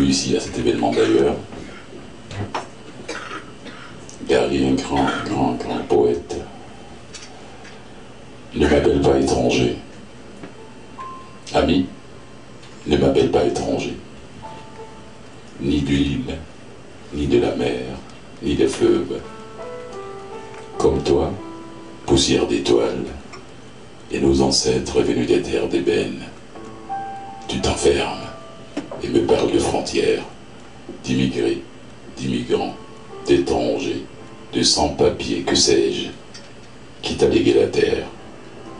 ici à cet événement d'ailleurs. Gary, un grand, grand, grand poète. Ne m'appelle pas étranger. Ami, ne m'appelle pas étranger. Ni de l'île, ni de la mer, ni des fleuves. Comme toi, poussière d'étoiles, et nos ancêtres venus des terres d'ébène. Tu t'enfermes et me parles de frontières, d'immigrés, d'immigrants, d'étrangers, de sans-papiers, que sais-je, quitte à léguer la terre.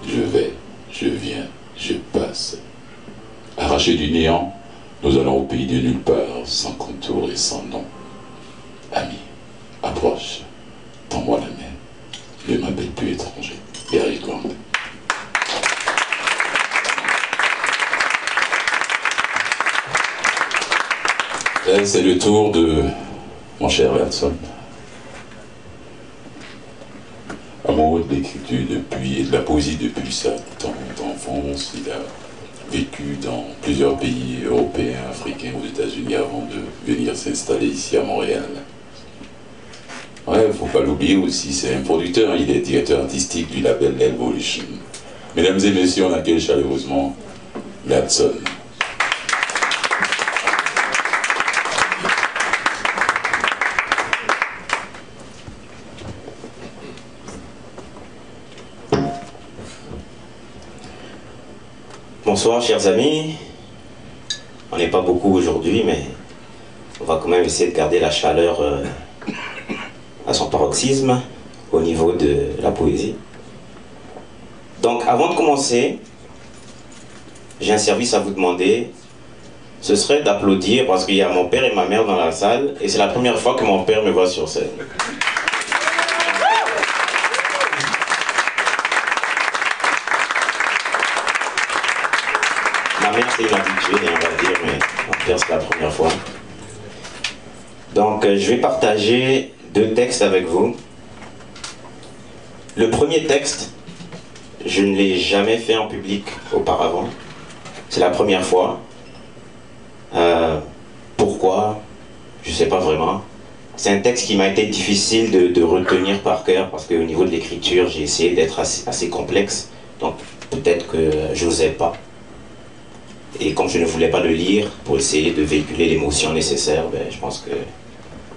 Je vais, je viens, je passe. Arrachés du néant, nous allons au pays de nulle part, sans contour et sans nom. Ami, approche, tends-moi la main, ne m'appelle plus étranger. Gary Grant. C'est le tour de mon cher Watson. Amoureux de l'écriture depuis et de la poésie depuis sa tendre enfance, il a vécu dans plusieurs pays européens, africains, aux États-Unis avant de venir s'installer ici à Montréal. Ouais, faut pas l'oublier aussi, c'est un producteur, il est directeur artistique du label Evolution. Mesdames et messieurs, on accueille chaleureusement Gatson. Bonsoir chers amis. On n'est pas beaucoup aujourd'hui, mais on va quand même essayer de garder la chaleur euh, à son paroxysme au niveau de la poésie. Donc avant de commencer, j'ai un service à vous demander. Ce serait d'applaudir parce qu'il y a mon père et ma mère dans la salle et c'est la première fois que mon père me voit sur scène. Habituée, on va dire, mais mon père c'est la première fois. Donc euh, je vais partager deux textes avec vous. Le premier texte, je ne l'ai jamais fait en public auparavant. C'est la première fois. Euh, pourquoi? Je ne sais pas vraiment. C'est un texte qui m'a été difficile de, retenir par cœur parce qu'au niveau de l'écriture, j'ai essayé d'être assez, assez, complexe. Donc peut-être que je n'osais pas. Et comme je ne voulais pas le lire pour essayer de véhiculer l'émotion nécessaire, ben, je pense que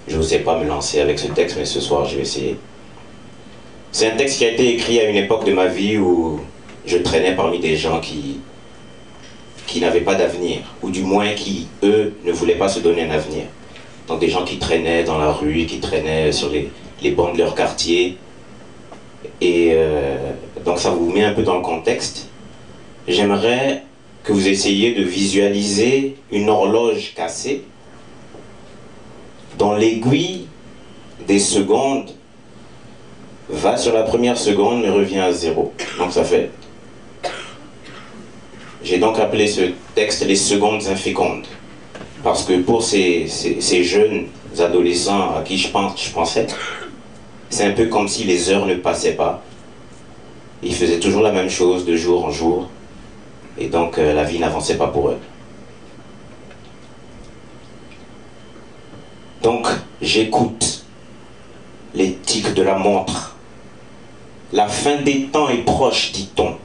je n'osais pas me lancer avec ce texte, mais ce soir je vais essayer. C'est un texte qui a été écrit à une époque de ma vie où je traînais parmi des gens qui, qui n'avaient pas d'avenir, ou du moins qui, eux, ne voulaient pas se donner un avenir. Donc des gens qui traînaient dans la rue, qui traînaient sur les, les bancs de leur quartier. Et euh, donc ça vous met un peu dans le contexte. J'aimerais que vous essayiez de visualiser une horloge cassée dont l'aiguille des secondes va sur la première seconde mais revient à zéro. Donc ça fait... J'ai donc appelé ce texte les secondes infécondes. Parce que pour ces, ces, ces jeunes adolescents à qui je, pense, je pensais, c'est un peu comme si les heures ne passaient pas. Ils faisaient toujours la même chose de jour en jour. Et donc euh, la vie n'avançait pas pour eux. Donc j'écoute les tics de la montre. La fin des temps est proche, dit-on.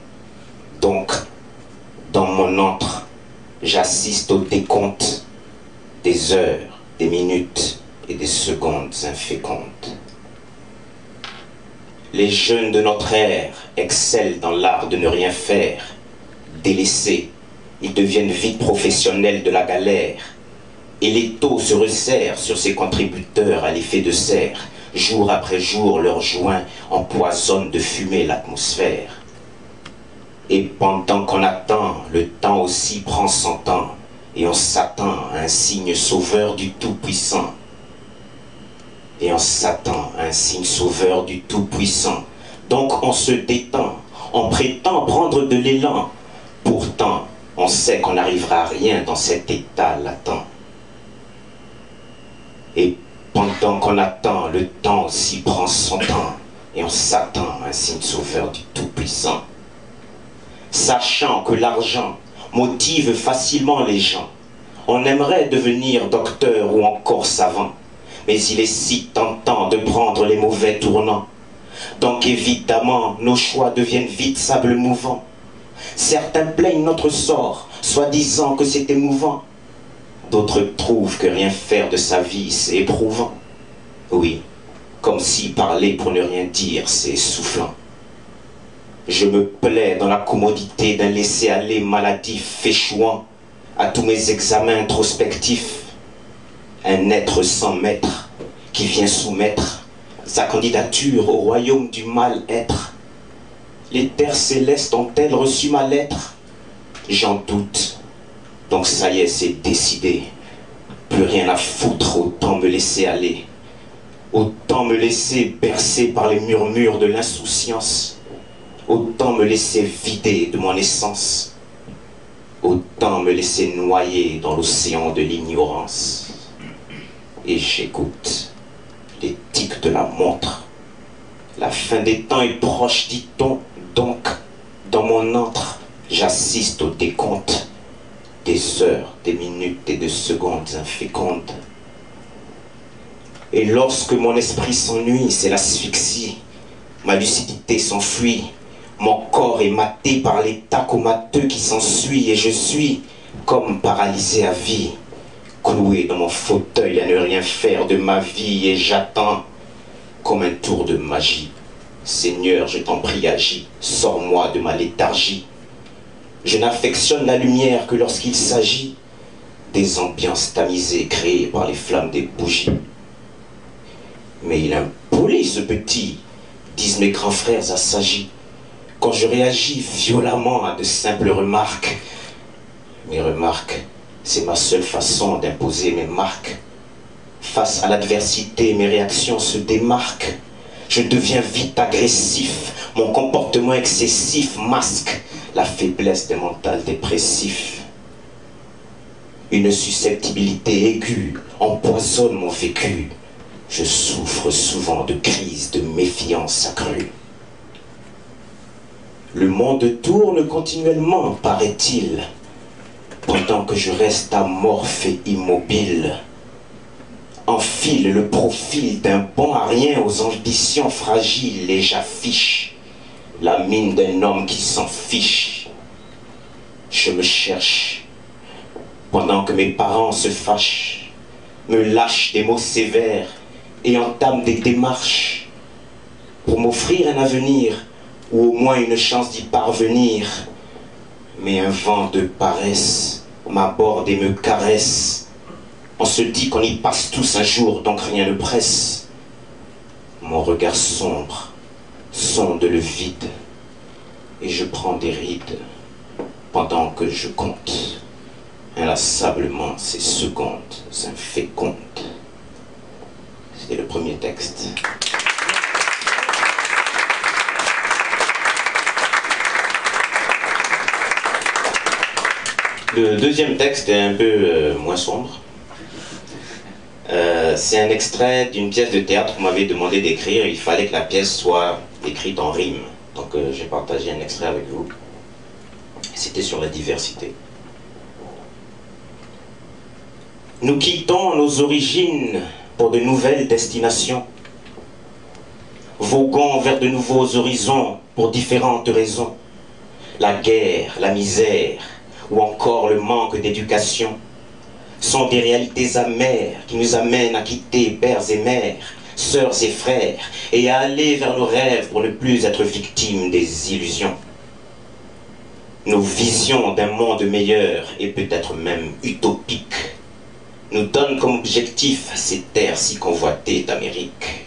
Donc, dans mon antre, j'assiste au décompte des heures, des minutes et des secondes infécondes. Les jeunes de notre ère excellent dans l'art de ne rien faire. Délaissés, ils deviennent vite professionnels de la galère. Et les taux se resserrent sur ces contributeurs à l'effet de serre. Jour après jour, leurs joints empoisonnent de fumée l'atmosphère. Et pendant qu'on attend, le temps aussi prend son temps, et on s'attend à un signe sauveur du Tout-Puissant. Et on s'attend à un signe sauveur du Tout-Puissant. Donc on se détend, on prétend prendre de l'élan. Pourtant, on sait qu'on n'arrivera à rien dans cet état latent. Et pendant qu'on attend, le temps aussi prend son temps et on s'attend à un signe sauveur du Tout-Puissant. Sachant que l'argent motive facilement les gens, On aimerait devenir docteur ou encore savant, mais il est si tentant de prendre les mauvais tournants. Donc évidemment, nos choix deviennent vite sable mouvant. Certains plaignent notre sort, soi-disant que c'est émouvant. D'autres trouvent que rien faire de sa vie, c'est éprouvant. Oui, comme si parler pour ne rien dire, c'est soufflant. Je me plais dans la commodité d'un laisser-aller maladif, échouant à tous mes examens introspectifs. Un être sans maître qui vient soumettre sa candidature au royaume du mal-être. Les terres célestes ont-elles reçu ma lettre? J'en doute. Donc ça y est, c'est décidé. Plus rien à foutre, autant me laisser aller. Autant me laisser bercer par les murmures de l'insouciance. Autant me laisser vider de mon essence. Autant me laisser noyer dans l'océan de l'ignorance. Et j'écoute les tics de la montre. La fin des temps est proche, dit-on. Donc, dans mon antre, j'assiste au décompte des heures, des minutes et des secondes infécondes. Et lorsque mon esprit s'ennuie, c'est l'asphyxie. Ma lucidité s'enfuit. Mon corps est maté par l'état comateux qui s'ensuit et je suis comme paralysé à vie, cloué dans mon fauteuil à ne rien faire de ma vie et j'attends comme un tour de magie. Seigneur, je t'en prie, agis, sors-moi de ma léthargie. Je n'affectionne la lumière que lorsqu'il s'agit des ambiances tamisées créées par les flammes des bougies. Mais il impoli, ce petit, disent mes grands frères assagis, quand je réagis violemment à de simples remarques. Mes remarques, c'est ma seule façon d'imposer mes marques. Face à l'adversité, mes réactions se démarquent. Je deviens vite agressif. Mon comportement excessif masque la faiblesse des mental dépressif. Une susceptibilité aiguë empoisonne mon vécu. Je souffre souvent de crises de méfiance accrue. Le monde tourne continuellement, paraît-il, pendant que je reste amorphe et immobile. Enfile le profil d'un bon à rien aux ambitions fragiles et j'affiche la mine d'un homme qui s'en fiche. Je me cherche pendant que mes parents se fâchent, me lâchent des mots sévères et entament des démarches pour m'offrir un avenir ou au moins une chance d'y parvenir. Mais un vent de paresse m'aborde et me caresse. On se dit qu'on y passe tous un jour, donc rien ne presse. Mon regard sombre sonde le vide et je prends des rides pendant que je compte inlassablement ces secondes infécondes. C'était le premier texte. Le deuxième texte est un peu euh, moins sombre. Euh, c'est un extrait d'une pièce de théâtre qu'on m'avait demandé d'écrire. Il fallait que la pièce soit écrite en rime. Donc euh, j'ai partagé un extrait avec vous. C'était sur la diversité. Nous quittons nos origines pour de nouvelles destinations, voguons vers de nouveaux horizons pour différentes raisons. La guerre, la misère ou encore le manque d'éducation sont des réalités amères qui nous amènent à quitter pères et mères, sœurs et frères, et à aller vers nos rêves pour ne plus être victimes des illusions. Nos visions d'un monde meilleur et peut-être même utopique nous donnent comme objectif ces terres si convoitées d'Amérique.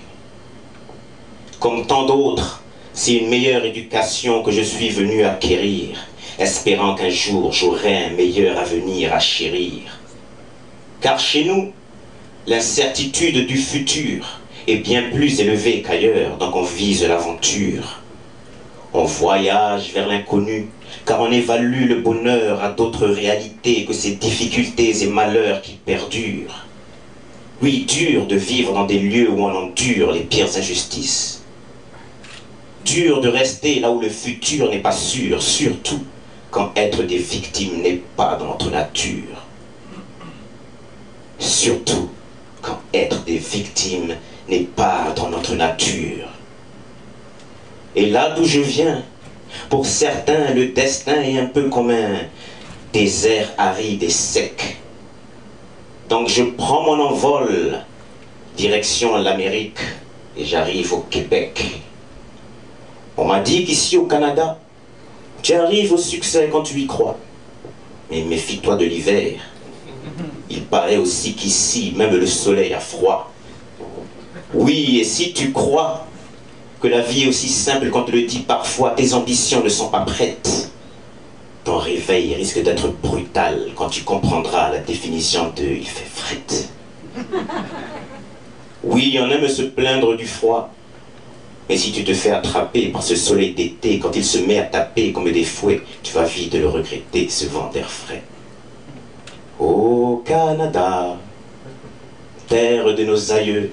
Comme tant d'autres, c'est une meilleure éducation que je suis venu acquérir, espérant qu'un jour j'aurai un meilleur avenir à chérir. Car chez nous, l'incertitude du futur est bien plus élevée qu'ailleurs, donc on vise l'aventure. On voyage vers l'inconnu, car on évalue le bonheur à d'autres réalités que ces difficultés et malheurs qui perdurent. Oui, dur de vivre dans des lieux où on endure les pires injustices. Dur de rester là où le futur n'est pas sûr, surtout quand être des victimes n'est pas dans notre nature. Surtout quand être des victimes n'est pas dans notre nature. Et là d'où je viens, pour certains, le destin est un peu comme un désert aride et sec. Donc je prends mon envol, direction l'Amérique, et j'arrive au Québec. On m'a dit qu'ici au Canada, tu arrives au succès quand tu y crois. Mais méfie-toi de l'hiver. Il paraît aussi qu'ici, même le soleil a froid. Oui, et si tu crois que la vie est aussi simple qu'on te le dit parfois, tes ambitions ne sont pas prêtes. Ton réveil risque d'être brutal quand tu comprendras la définition de il fait fret. Oui, on aime se plaindre du froid. Mais si tu te fais attraper par ce soleil d'été, quand il se met à taper comme des fouets, tu vas vite le regretter, ce vent d'air frais. Au Canada, terre de nos aïeux,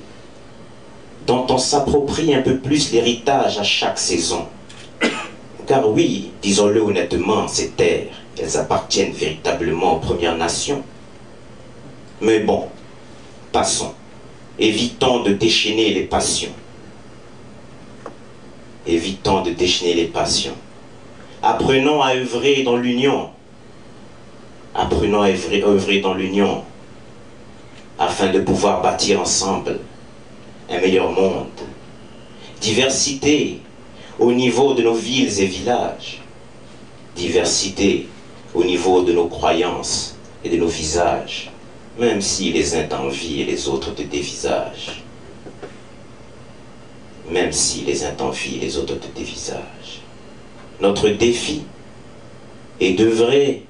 dont on s'approprie un peu plus l'héritage à chaque saison. Car oui, disons-le honnêtement, ces terres, elles appartiennent véritablement aux Premières Nations. Mais bon, passons. Évitons de déchaîner les passions. Évitons de déchaîner les passions. Apprenons à œuvrer dans l'union. Apprenons à œuvrer, dans l'union afin de pouvoir bâtir ensemble un meilleur monde. Diversité au niveau de nos villes et villages. Diversité au niveau de nos croyances et de nos visages, même si les uns t'envient et les autres te dévisagent. Même si les uns t'envient et les autres te dévisagent. Notre défi est d'œuvrer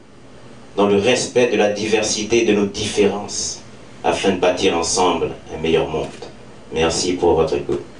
dans le respect de la diversité de nos différences afin de bâtir ensemble un meilleur monde. Merci pour votre écoute.